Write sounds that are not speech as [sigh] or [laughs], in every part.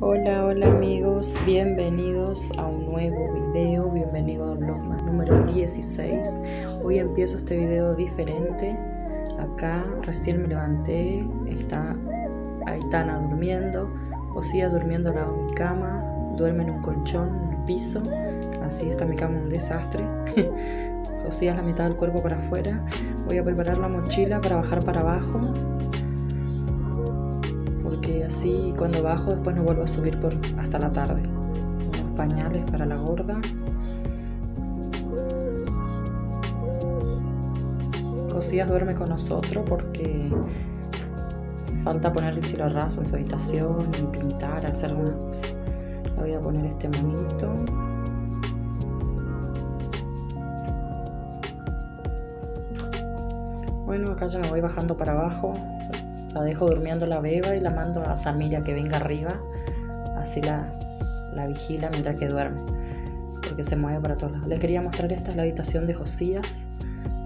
Hola, hola amigos, bienvenidos a un nuevo video, bienvenido al blog número 16. Hoy empiezo este video diferente. Acá recién me levanté, está Aitana durmiendo, Josía durmiendo al lado de mi cama, duerme en un colchón en el piso, así está mi cama un desastre. [laughs] Josía la mitad del cuerpo para afuera. Voy a preparar la mochila para bajar para abajo porque así cuando bajo después no vuelvo a subir por hasta la tarde. Unos pañales para la gorda. Cosías duerme con nosotros porque falta poner el cielo raso en su habitación y pintar, hacer algunas cosas. Le voy a poner este monito. Bueno, acá ya me voy bajando para abajo. La dejo durmiendo la beba y la mando a Samiria que venga arriba. Así la, la vigila mientras que duerme. Porque se mueve para todos lados. Les quería mostrar esta es la habitación de Josías.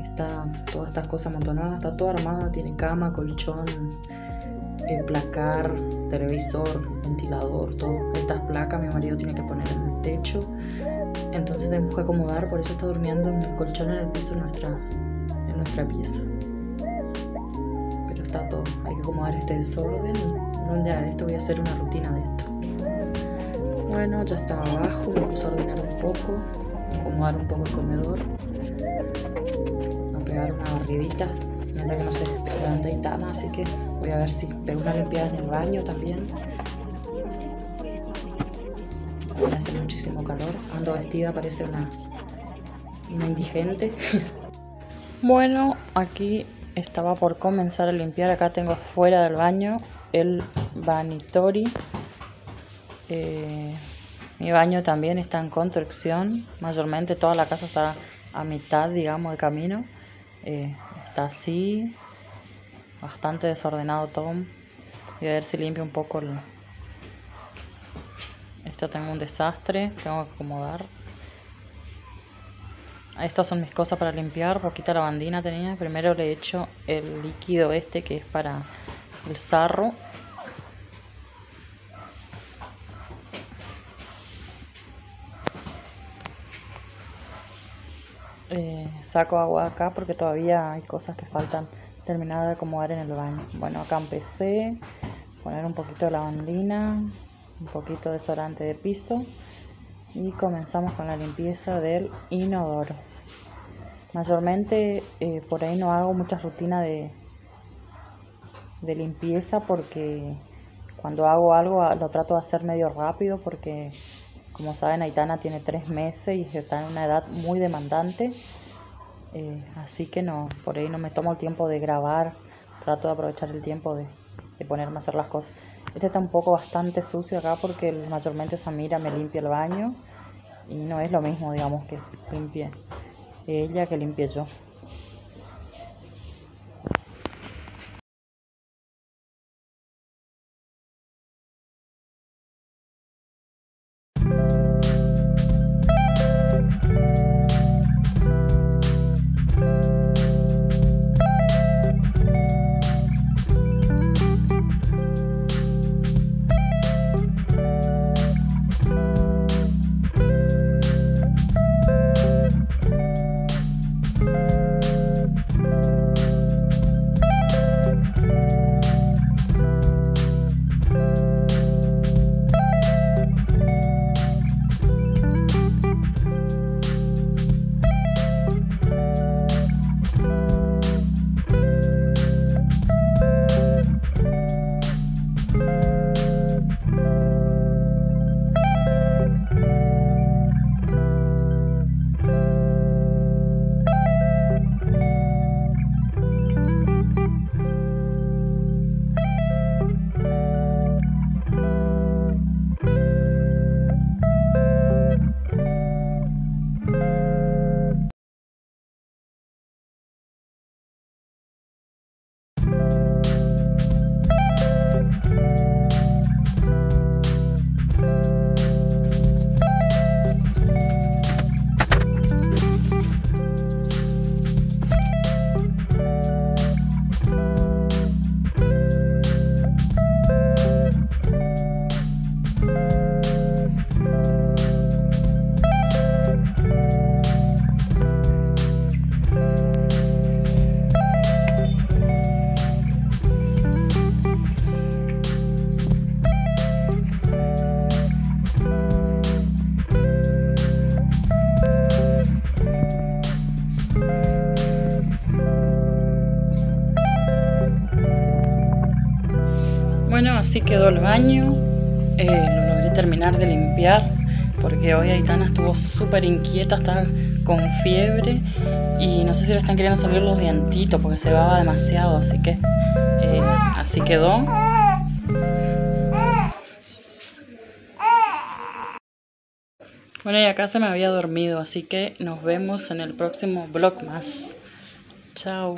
Está todas estas cosas amontonadas. Está toda armada. Tiene cama, colchón, eh, placar, televisor, ventilador, todo. Estas placas mi marido tiene que poner en el techo. Entonces tenemos que acomodar. Por eso está durmiendo en el colchón en el piso en nuestra, en nuestra pieza Hay que acomodar este desorden y de esto voy a hacer una rutina de esto. Bueno, ya está abajo, vamos a ordenar un poco, acomodar un poco el comedor, a pegar una barridita, mientras que no se levanta y tana, así que voy a ver si pego una limpiada en el baño también. Me hace muchísimo calor, ando vestida, parece una, una indigente. [laughs] bueno, aquí estaba por comenzar a limpiar. Acá tengo fuera del baño el vanitori. Eh, mi baño también está en construcción. Mayormente toda la casa está a mitad, digamos, de camino. Eh, está así. Bastante desordenado todo. Voy a ver si limpio un poco el... Esto tengo un desastre. Tengo que acomodar. Estas son mis cosas para limpiar, poquita lavandina tenía. Primero le he hecho el líquido este que es para el sarro. Eh, saco agua acá porque todavía hay cosas que faltan terminar de acomodar en el baño. Bueno, acá empecé, poner un poquito de lavandina, un poquito de desodorante de piso y comenzamos con la limpieza del inodoro. Mayormente eh, por ahí no hago mucha rutina de, de limpieza porque cuando hago algo lo trato de hacer medio rápido porque como saben Aitana tiene tres meses y está en una edad muy demandante. Eh, así que no por ahí no me tomo el tiempo de grabar. Trato de aprovechar el tiempo de, de ponerme a hacer las cosas este está un poco bastante sucio acá porque mayormente Samira me limpia el baño y no es lo mismo, digamos, que limpie ella que limpie yo. Bueno, así quedó el baño. Eh, lo logré terminar de limpiar porque hoy Aitana estuvo súper inquieta, estaba con fiebre y no sé si le están queriendo salir los dientitos porque se va demasiado, así que eh, así quedó. Bueno, y acá se me había dormido, así que nos vemos en el próximo vlog más. Chao.